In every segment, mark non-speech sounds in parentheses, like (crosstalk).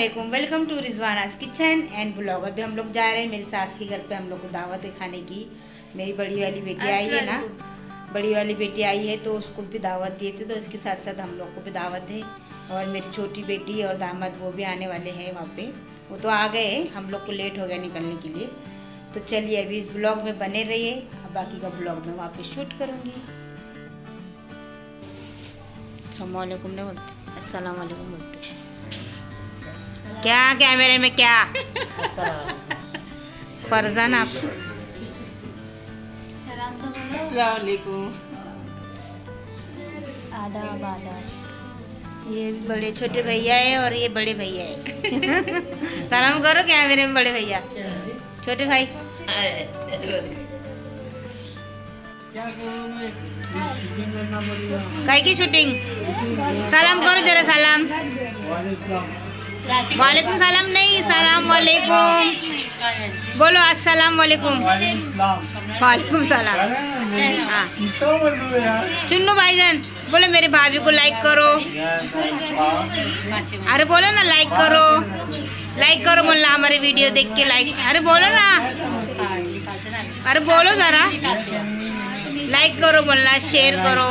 वालेकुम welcome to Rizwana's kitchen and blog अभी हम लोग जा रहे हैं मेरी सास के घर पे हम लोग को दावत है खाने की। मेरी बड़ी वाली बेटी आई है ना? बड़ी वाली बेटी आई है तो उसको भी दावत दिए थे तो इसके साथ साथ हम लोग को भी दावत है। और मेरी छोटी बेटी और दामाद वो भी आने वाले हैं वहाँ पे। वो तो आ गए हम लोग को लेट हो गया निकलने के लिए। तो चलिए अभी इस ब्लॉग में बने रहिए। बाकी का ब्लॉग मैं वहाँ पे शूट करूँगी। असलकुम नहीं बोलते वालेकुम बोलते क्या कैमरे में क्या? (laughs) फरजान। आप आदाब आदाब। ये बड़े छोटे भैया है और ये बड़े भैया है। (laughs) सलाम करो कैमरे में बड़े भैया। छोटे भाई। काय की शूटिंग सलाम करो जरा सलाम। वालेकुम सलाम, नहीं, सलाम वालेकुम। बोलो, अस्सलाम वालेकुम। वालेकुम सलाम। हाँ। चुन्नू भाईजान, बोलो, मेरे भाभी को लाइक करो। अरे बोलो ना लाइक करो। लाइक करो बोलना हमारे वीडियो देख के लाइक अरे बोलो ना। अरे बोलो जरा। लाइक करो बोलना शेयर करो।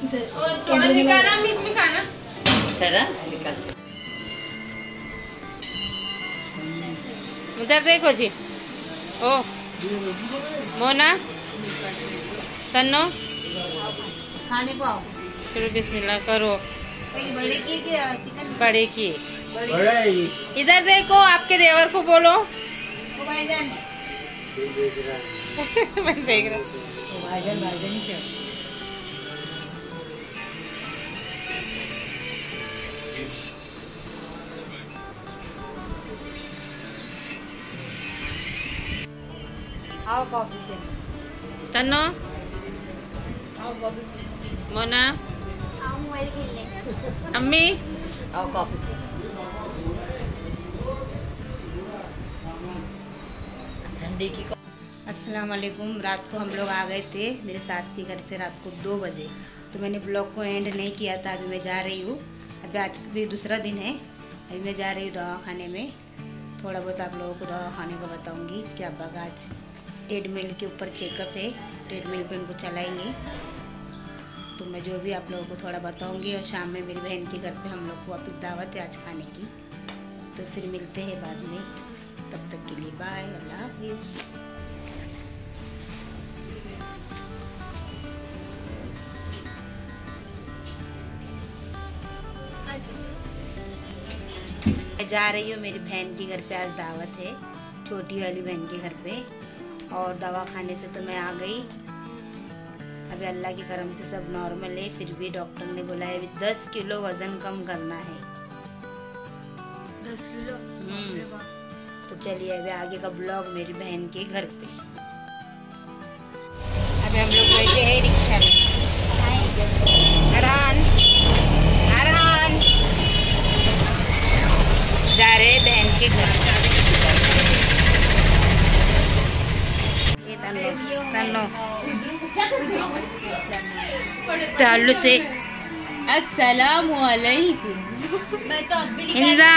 थोड़ा निकालना हम इसमें खाना। तेरा निकाल। उधर देखो जी। ओ मोना तन्नो खाने को आओ। शुरू बिस्मिल्लाह करो। बड़े की चिकन? बड़े की इधर देखो आपके देवर को बोलो। भाईजान। (laughs) मैं देख रहा भाईजान भाईजान ही आओ कॉफ़ी पे तन्नो आओ कॉफ़ी मोना अम्मी आओ कॉफ़ी ठंडी की अस्सलाम वालेकुम रात को हम लोग आ गए थे मेरे सास के घर से रात को दो बजे। तो मैंने ब्लॉग को एंड नहीं किया था अभी मैं जा रही हूँ। अभी आज भी दूसरा दिन है। अभी मैं जा रही हूँ दवा खाने में। थोड़ा बहुत आप लोगों को दवा खाने को बताऊँगी इसके अब्बा का आज ट्रेडमिल के ऊपर चेकअप है। ट्रेडमिल पे उनको चलाएँगे। तो मैं जो भी आप लोगों को थोड़ा बताऊँगी और शाम में मेरी बहन के घर पे हम लोग को वापस दावत है आज खाने की। तो फिर मिलते हैं बाद में। तब तक के लिए बाय अल्लाह हाफिज़ जा रही हूँ, मेरी बहन के घर पे आज दावत है। छोटी वाली बहन के घर पे। और दवा खाने से तो मैं आ गई। अभी अल्लाह के करम से सब नॉर्मल है फिर भी डॉक्टर ने बोला है अभी दस किलो वज़न कम करना है। दस किलो? हम्म, तो चलिए अभी आगे का ब्लॉग मेरी बहन के घर पे। अभी हम लोग बैठे हैं रिक्शा में। अरहान अरहान। जा रहे बहन के घर ये तन्नो ताल्लु से अस्सलाम वालेकुम मैं तो अब भी हिंजा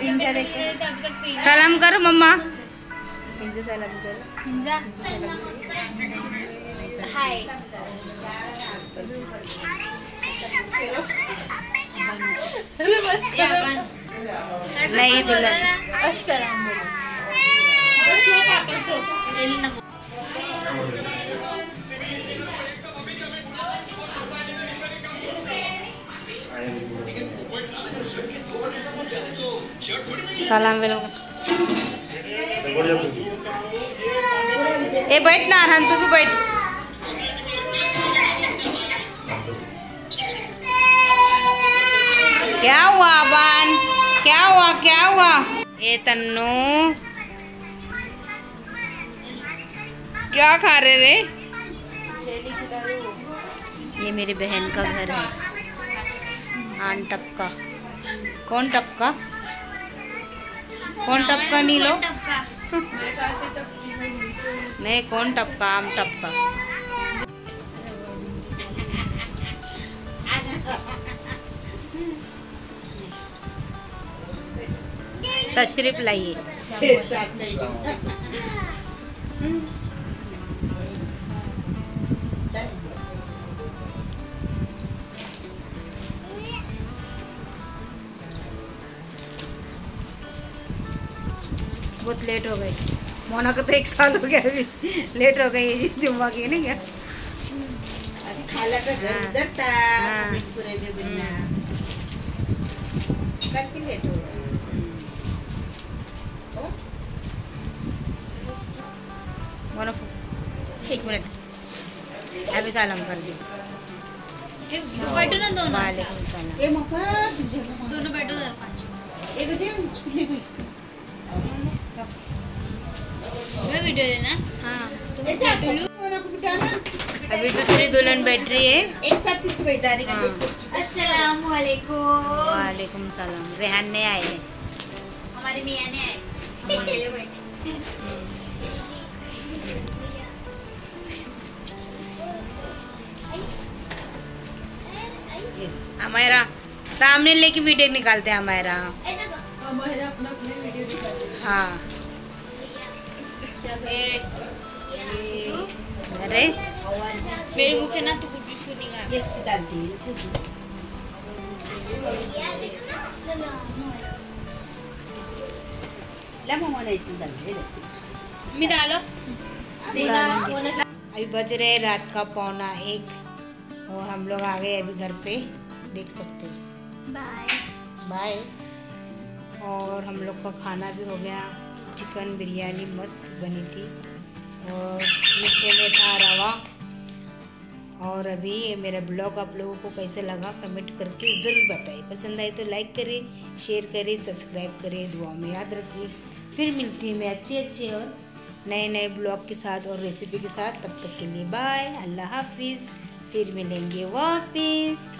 हिंजा देखो तब तक पी सलाम करो मम्मा हिंजा सलाम करो हिंजा हाय नहीं दुल्हन अस्सलाम सलाम ए, बैठ ना अरहन तू भी बैठ। क्या हुआ, अबान? क्या हुआ क्या हुआ? ए, तन्नू। क्या खा रहे रे? ये मेरी बहन का घर है। आन टपका। कौन टपका? कौन टपका नहीं लो नहीं कौन टपका आम टपका? (laughs) तशरीफ़ लाइए। (laughs) बहुत लेट हो गई। मोना को तो एक साल हो गया अभी। लेट हो गई जुम्मा की नहीं क्या? खाला का घर हाँ। उधर था हाँ। में बिना कब लेट हो मोना एक मिनट। अभी सलाम कर दी। बैठो ना दोनों वालेकुम सलाम। ए मफा दोनों बैठो जरा पाँच। ए स्कूल में वीडियो लेना हाँ। अभी दूसरी दुल्हन बैठ रही है। एक साथ का हाँ। वालेकुम वालेकुम सलाम। रेहान ने आए हैं। हमारे मियाँ ने आए। हमारा। सामने लेके वीडियो निकालते हैं हमारा। हाँ। अरे मेरे मुँह से ना तू कुछ भी सुनेगा मी डालो अभी बज रहे रात का पौना एक। और हम लोग आ गए अभी घर पे देख सकते हैं। बाय बाय और हम लोग का खाना भी हो गया। चिकन बिरयानी मस्त बनी थी। और मीठे में था रवा। और अभी ये मेरा ब्लॉग आप लोगों को कैसे लगा कमेंट करके ज़रूर बताइए। पसंद आए तो लाइक करें शेयर करें सब्सक्राइब करें, दुआ में याद रखिए। फिर मिलती हूँ मैं अच्छे अच्छे और नए नए ब्लॉग के साथ और रेसिपी के साथ। तब तक के लिए बाय अल्लाह हाफिज़। फिर मिलेंगे वापस।